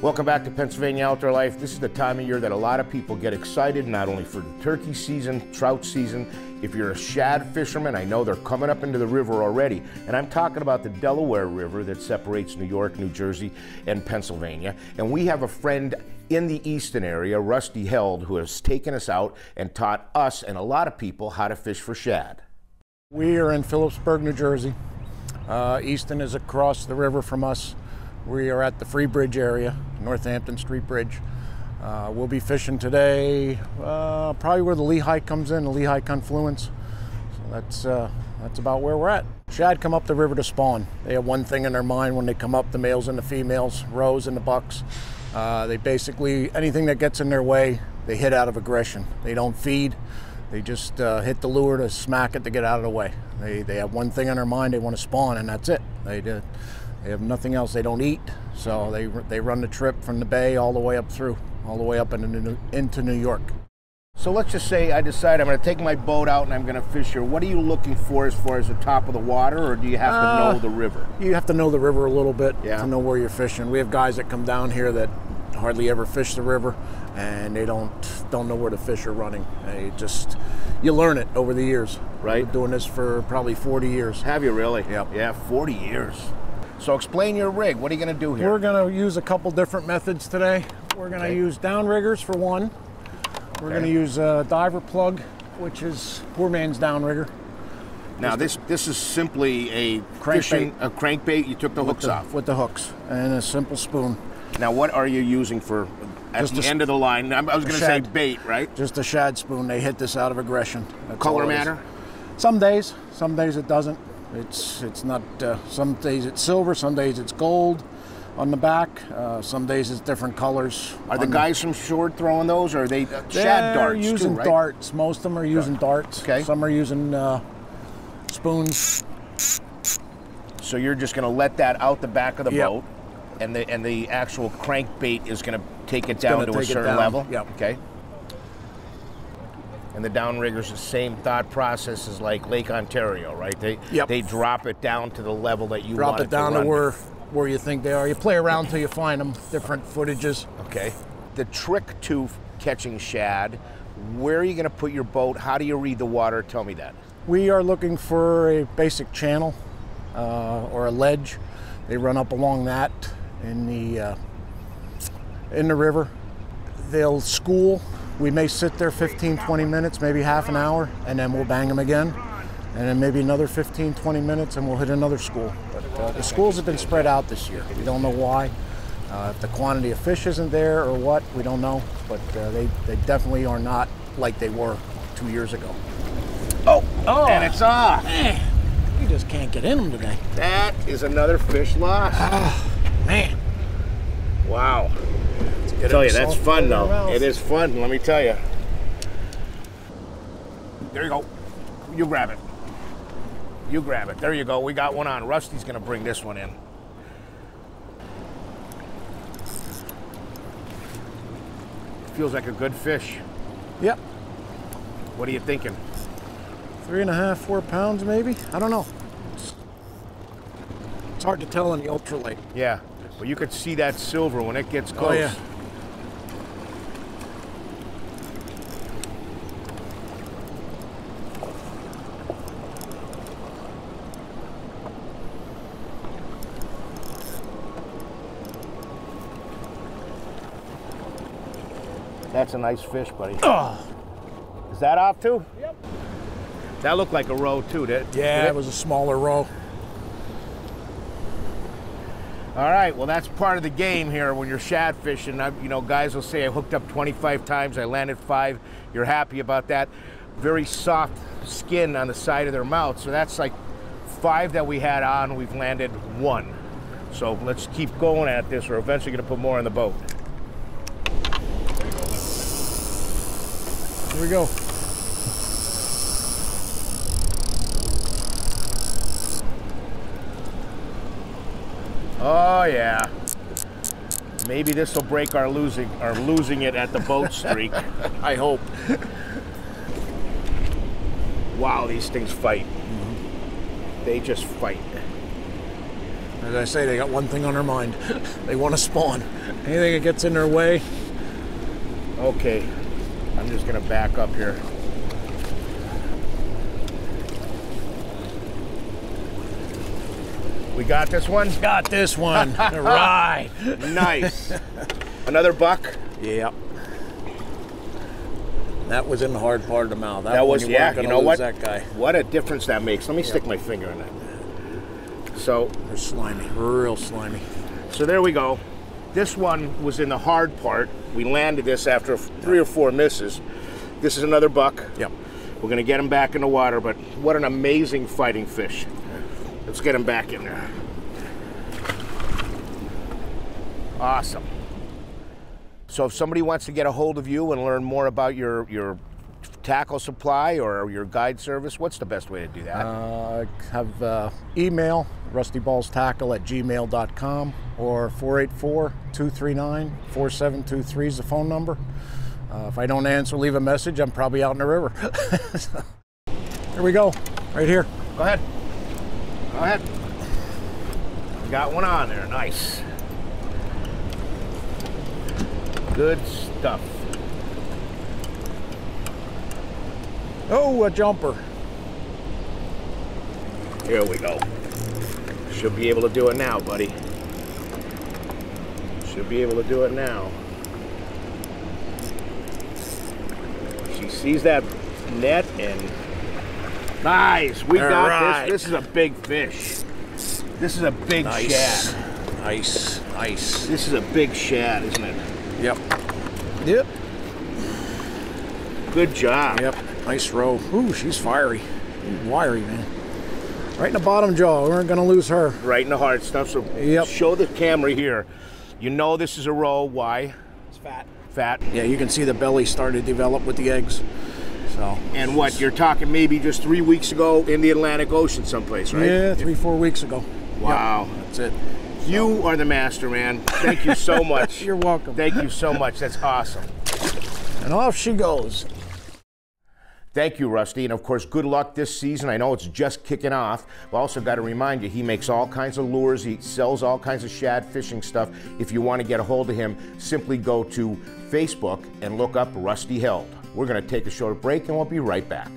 Welcome back to Pennsylvania Outdoor Life. This is the time of year that a lot of people get excited, not only for the turkey season, trout season. If you're a shad fisherman, I know they're coming up into the river already. And I'm talking about the Delaware River that separates New York, New Jersey, and Pennsylvania. And we have a friend in the Easton area, Rusty Held, who has taken us out and taught us and a lot of people how to fish for shad. We are in Phillipsburg, New Jersey. Uh, Easton is across the river from us. We are at the Free Bridge area, Northampton Street Bridge. Uh, we'll be fishing today, uh, probably where the Lehigh comes in, the Lehigh confluence. So that's uh, that's about where we're at. Shad come up the river to spawn. They have one thing in their mind when they come up: the males and the females, roes and the bucks. Uh, they basically anything that gets in their way, they hit out of aggression. They don't feed. They just uh, hit the lure to smack it to get out of the way. They, they have one thing on their mind: they want to spawn, and that's it. They did. They have nothing else. They don't eat, so they they run the trip from the bay all the way up through, all the way up into New, into New York. So let's just say I decide I'm going to take my boat out and I'm going to fish here. What are you looking for as far as the top of the water, or do you have Uh, to know the river? You have to know the river a little bit Yeah. to know where you're fishing. We have guys that come down here that hardly ever fish the river, and they don't don't know where the fish are running. They just you learn it over the years. Right. Doing this for probably 40 years. Have you really? Yep. Yeah, 40 years. So explain your rig. What are you going to do here? We're going to use a couple different methods today. We're going to Okay. use downriggers for one. We're going to use a diver plug, which is poor man's downrigger. now this this is simply a Crankbait. fishing a crankbait. You took the hooks the- off. with the hooks and a simple spoon. Now what are you using for at Just the a end of the line? I'm- was going to say bait, right? Just a shad spoon. They hit this out of aggression. That's Color all it is. matter? Some days, some days it doesn't. It's it's not. Uh, some days it's silver, some days it's gold on the back. Uh, some days it's different colors. Are the guys from shore throwing those, or are they uh, They're using too, right? darts. Most of them are using darts. Okay. Some are using uh, spoons. So you're just going to let that out the back of the Yep. boat, and the and the actual crankbait is going to take it down gonna a certain level. Yep. Okay. And the downriggers, the same thought process as like Lake Ontario, right? They Yep. they drop it down to the level that you Drop want it down to, to, where where you think they are. You play around till you find them. Different footages. Okay. The trick to catching shad. Where are you going to put your boat? How do you read the water? Tell me that. We are looking for a basic channel uh, or a ledge. They run up along that in the uh, in the river. They'll school. We may sit there 15, 20 minutes, maybe half an hour, and then we'll bang them again. And then maybe another 15, 20 minutes, and we'll hit another school. But uh, the schools have been spread out this year. We don't know why. Uh, if the quantity of fish isn't there or what, we don't know. But uh, they, they definitely are not like they were two years ago. Oh, Oh. and it's off. Man, we just can't get in them today. That is another fish lost. Man. Wow. Get tell you, that's fun though. mouth. It is fun, let me tell you. There you go. You grab it. You grab it. There you go. We got one on. Rusty's going to bring this one in. Feels like a good fish. Yep. What are you thinking? Three and a half, four pounds maybe? I don't know. It's, it's hard to tell in the ultralight. Yeah. Well, you could see that silver when it gets Oh, close. yeah. That's a nice fish, buddy. Oh. Is that off too? Yep. That looked like a roe too, did, Yeah, did it was a smaller roe. All right, well, that's part of the game here when you're shad fishing. I, you know, guys will say I hooked up 25 times, I landed five. You're happy about that. Very soft skin on the side of their mouth. So that's like five that we had on, we've landed one. So let's keep going at this. We're eventually going to put more on the boat. Here we go. Oh, yeah. Maybe this will break our losing our losing it at the boat streak. I hope. Wow, these things fight. They just fight. As I say, they got one thing on their mind. they want to spawn. Anything that gets in their way. Okay, I'm just gonna back up here. We got this one? Got this one. All right. Nice. Another buck? Yep. That was in the hard part of the mouth. That, That was, you yeah, you know what? That guy. What a difference that makes. Let me stick my finger in it. So, They're slimy, real slimy. so there we go. This one was in the hard part. We landed this after three or four misses. This is another buck. Yep. We're gonna get him back in the water, but what an amazing fighting fish. Let's get him back in there. Awesome. So if somebody wants to get a hold of you and learn more about your your tackle supply or your guide service, what's the best way to do that? Uh, have uh, email rustyballstackle at gmail.com or 484-239-4723 is the phone number. Uh, if I don't answer, leave a message. I'm probably out in the river. here we go, right here. Go ahead. Go ahead. Got one on there. Nice. Good stuff. Oh, a jumper. Here we go. Should be able to do it now, buddy. Should be able to do it now. She sees that net and nice. We All got right. this. This is a big fish. This is a big Nice. shad. Nice, nice. This is a big shad, isn't it? Yep. Yep. Good job. Yep. Nice roe. Ooh, she's fiery. Wiry, man. Right in the bottom jaw. We weren't going to lose her. Right in the hard stuff. So Yep. show the camera here. You know this is a roe. Why? It's fat. Fat. Yeah, you can see the belly started to develop with the eggs. So. And what? You're talking maybe just three weeks ago in the Atlantic Ocean someplace, right? Yeah, three, four weeks ago. Wow. Yep, that's it. You are the master, man. Thank you so much. You're welcome. Thank you so much. That's awesome. And off she goes. Thank you, Rusty. And of course, good luck this season. I know it's just kicking off. But also got to remind you, he makes all kinds of lures. He sells all kinds of shad fishing stuff. If you want to get a hold of him, simply go to Facebook and look up Rusty Held. We're going to take a short break and we'll be right back.